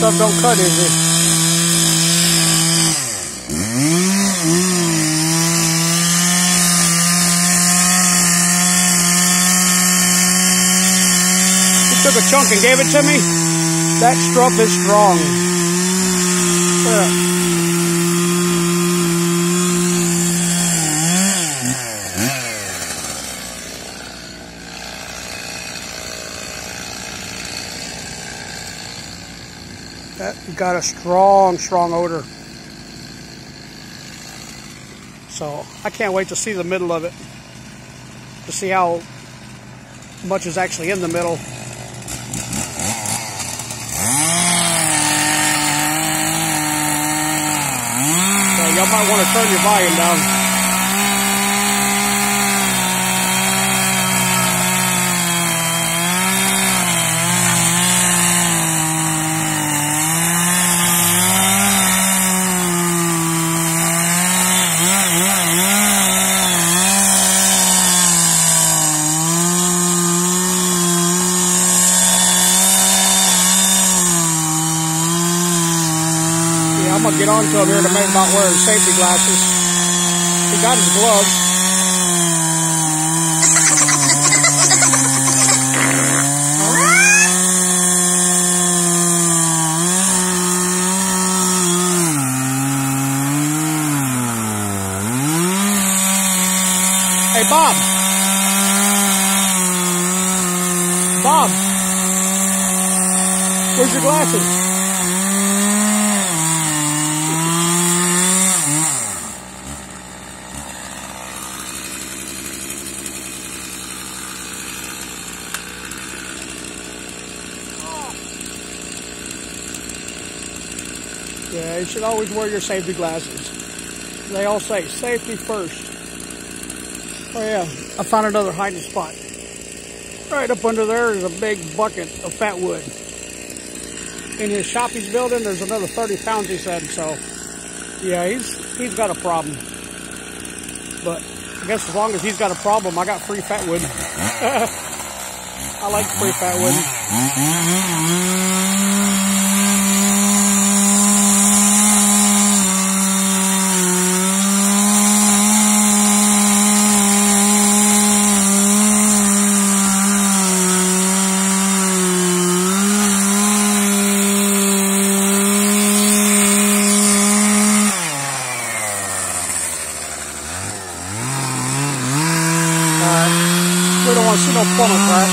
stuff don't cut? He took a chunk and gave it to me. That strut is strong. Yeah. That got a strong, strong odor. So I can't wait to see the middle of it. To see how much is actually in the middle. So y'all might want to turn your volume down. I'm gonna get on to him here in a minute about wearing safety glasses. He got his gloves. Hey, Bob. Bob. Where's your glasses? You should always wear your safety glasses. They all say safety first. Oh yeah, I found another hiding spot. Right up under there is a big bucket of fat wood. In his shop he's building, there's another 30 pounds he said, so yeah, he's he's got a problem. But I guess as long as he's got a problem, I got free fat wood. I like free fat wood. To see no plumber crack.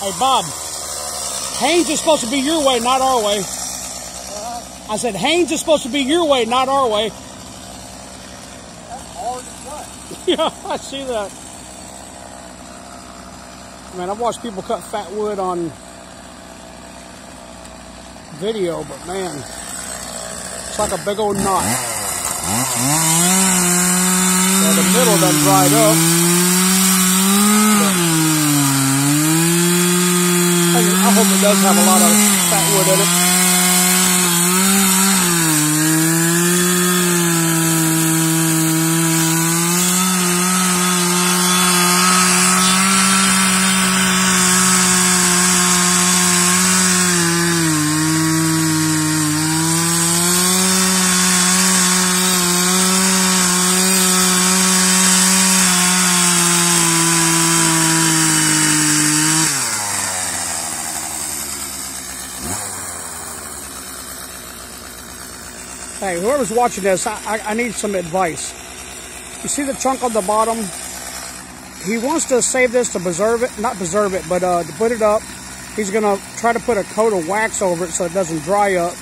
Hey, Bob, Haynes is supposed to be your way, not our way. I said, Haynes is supposed to be your way, not our way. yeah, I see that. Man, I've watched people cut fat wood on video, but man, it's like a big old knot. Well, the middle done dried up. I hope it does have a lot of fat wood in it. Whoever's watching this, I, I, I, need some advice. You see the chunk on the bottom? He wants to save this to preserve it, not preserve it, but uh, to put it up. He's going to try to put a coat of wax over it so it doesn't dry up,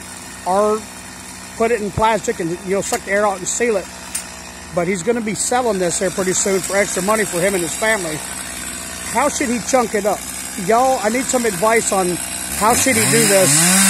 or put it in plastic and you'll suck the air out and seal it. But he's going to be selling this here pretty soon for extra money for him and his family. How should he chunk it up? Y'all, I need some advice on how should he do this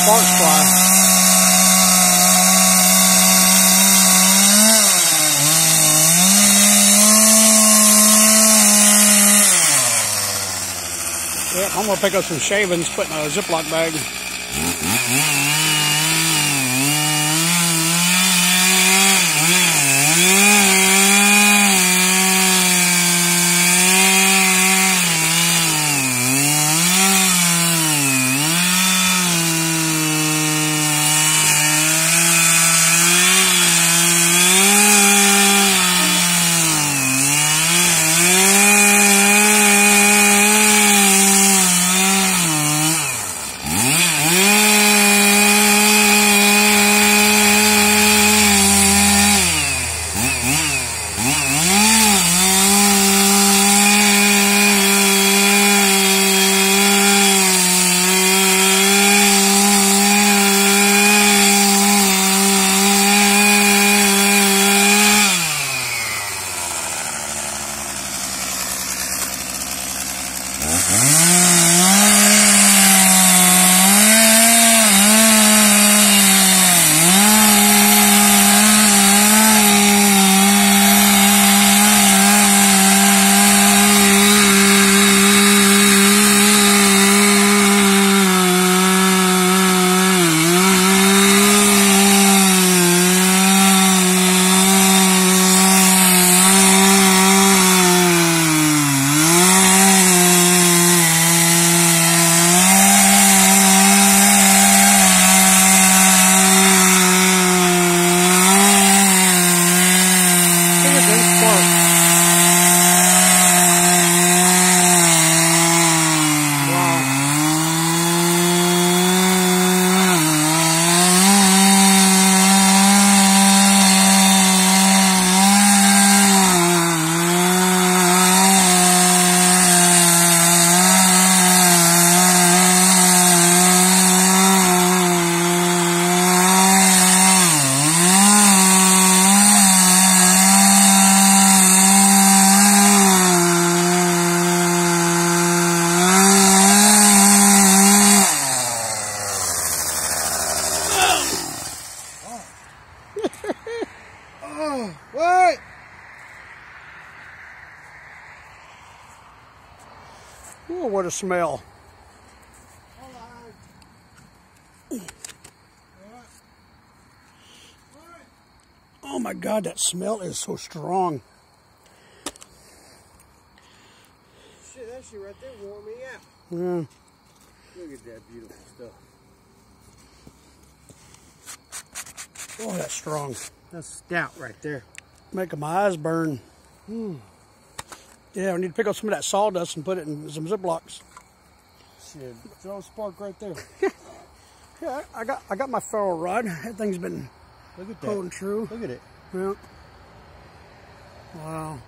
sparks fly. Yeah, I'm gonna pick up some shavings, put in a Ziploc bag. Ooh, what a smell. Oh my God, that smell is so strong. Shit, that shit right there wore me out. Yeah. Look at that beautiful stuff. Oh, that's strong. That's stout right there. Making my eyes burn. Hmm. Yeah, we need to pick up some of that sawdust and put it in some Ziplocs. Shit, throw a spark right there. Yeah, I got I got my ferro rod. That thing's been Look at holding true. Look at it. Yeah. Wow.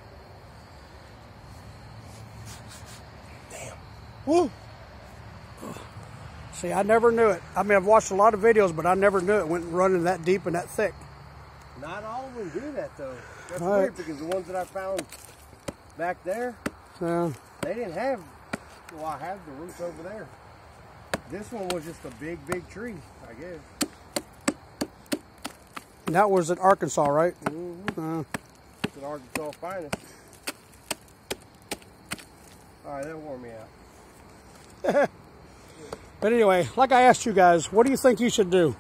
Damn. Woo! See, I never knew it. I mean, I've watched a lot of videos, but I never knew it went running that deep and that thick. Not all of them do that though. That's All right. weird because the ones that I found back there, So, they didn't have. Well, I have the roots over there. This one was just a big, big tree, I guess. and that was in Arkansas, right? Mm-hmm. Uh, It's an Arkansas finest. All right, that wore me out. But anyway, like I asked you guys, what do you think you should do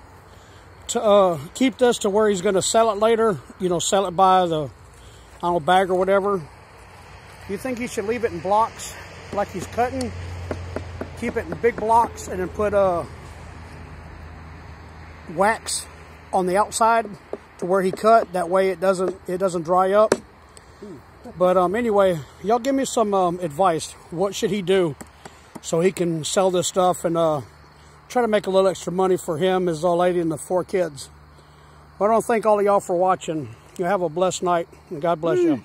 to uh, keep this to where he's going to sell it later? You know, sell it by the I don't know bag or whatever. You think he should leave it in blocks like he's cutting? Keep it in big blocks and then put uh, wax on the outside to where he cut. That way it doesn't it doesn't dry up. But um, anyway, y'all give me some um, advice. What should he do so he can sell this stuff and uh, try to make a little extra money for him, his old lady, and the four kids? Well, I don't thank all of y'all for watching. You have a blessed night, and God bless you.